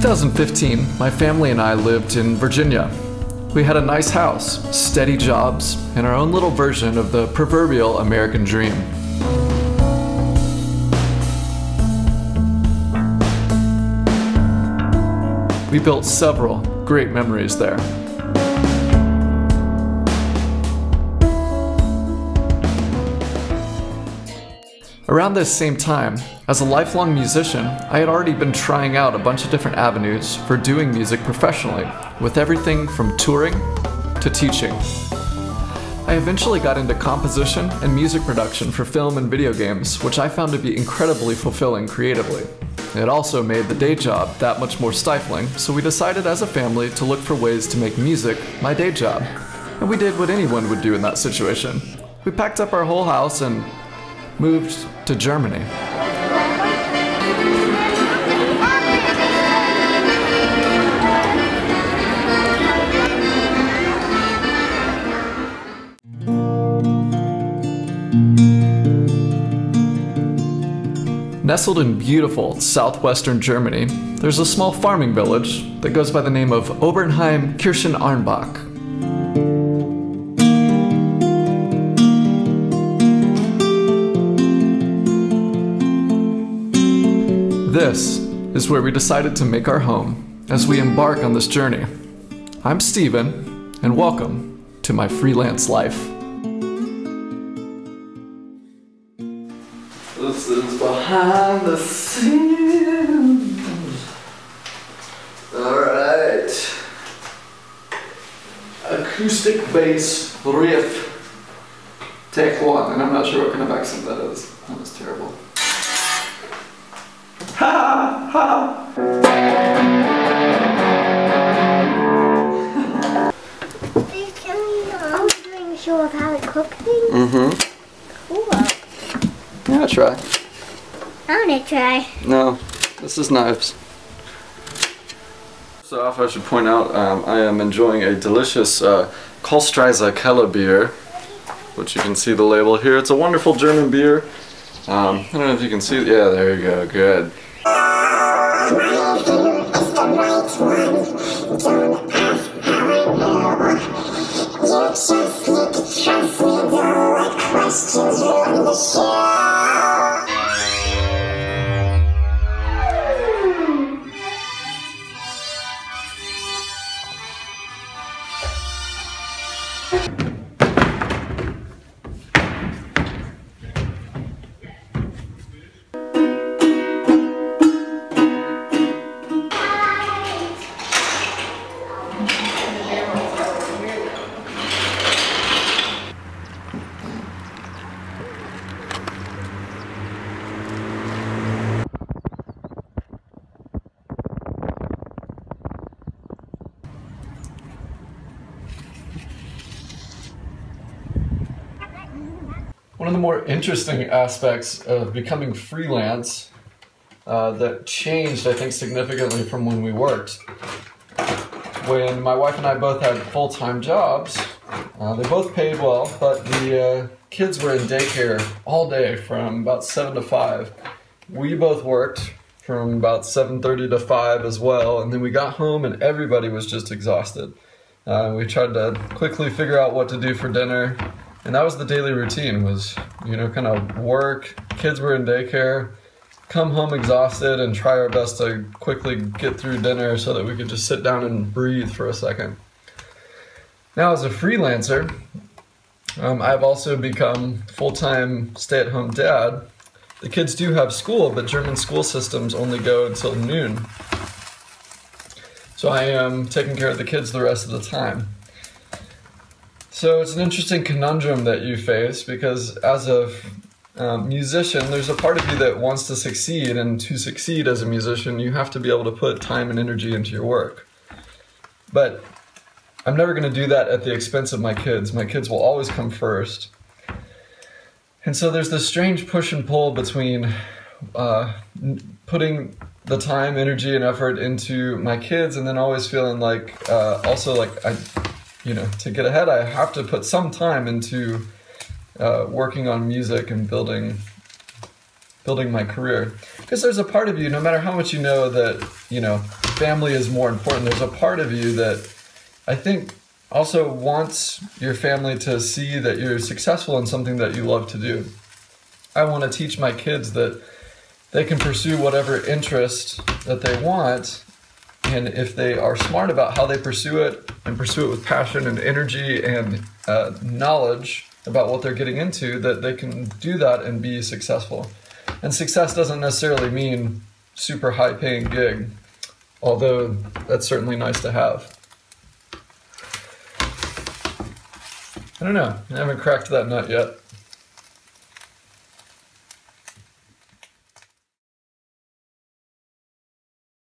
2015, my family and I lived in Virginia. We had a nice house, steady jobs, and our own little version of the proverbial American dream. We built several great memories there. Around this same time, as a lifelong musician, I had already been trying out a bunch of different avenues for doing music professionally, with everything from touring to teaching. I eventually got into composition and music production for film and video games, which I found to be incredibly fulfilling creatively. It also made the day job that much more stifling, so we decided as a family to look for ways to make music my day job. And we did what anyone would do in that situation. We packed up our whole house and moved to Germany. Nestled in beautiful southwestern Germany, there's a small farming village that goes by the name of Obernheim-Kirchenarnbach. This is where we decided to make our home as we embark on this journey. I'm Stephen, and welcome to my freelance life. This is behind the scenes. Alright. Acoustic bass riff. Take one, and I'm not sure what kind of accent that is. That was terrible. Ha ha! Please tell me I'm doing a show of how to cook things. Mm-hmm. Cool. Yeah, try. I want to try. No, this is knives. So off, I should point out um, I am enjoying a delicious uh, Kolstreiser Keller beer, which you can see the label here. It's a wonderful German beer. Um, I don't know if you can see. Yeah, there you go. Good my view is the right one. Don't ask how I know. You just need to trust me, you the show. One of the more interesting aspects of becoming freelance uh, that changed, I think, significantly from when we worked. When my wife and I both had full time jobs, uh, they both paid well, but the uh, kids were in daycare all day from about 7 to 5. We both worked from about 7.30 to 5 as well, and then we got home and everybody was just exhausted. Uh, we tried to quickly figure out what to do for dinner, and that was the daily routine was you know kind of work kids were in daycare come home exhausted and try our best to quickly get through dinner so that we could just sit down and breathe for a second. Now as a freelancer um, i've also become full-time stay-at-home dad. The kids do have school but german school systems only go until noon. So i am taking care of the kids the rest of the time so it's an interesting conundrum that you face because as a um, musician, there's a part of you that wants to succeed, and to succeed as a musician, you have to be able to put time and energy into your work. But I'm never going to do that at the expense of my kids. My kids will always come first. And so there's this strange push and pull between uh, putting the time, energy, and effort into my kids, and then always feeling like, uh, also like I you know, to get ahead, I have to put some time into uh, working on music and building building my career. Because there's a part of you, no matter how much you know that you know family is more important. There's a part of you that I think also wants your family to see that you're successful in something that you love to do. I want to teach my kids that they can pursue whatever interest that they want and if they are smart about how they pursue it and pursue it with passion and energy and uh, knowledge about what they're getting into that they can do that and be successful. And success doesn't necessarily mean super high paying gig although that's certainly nice to have. I don't know. I haven't cracked that nut yet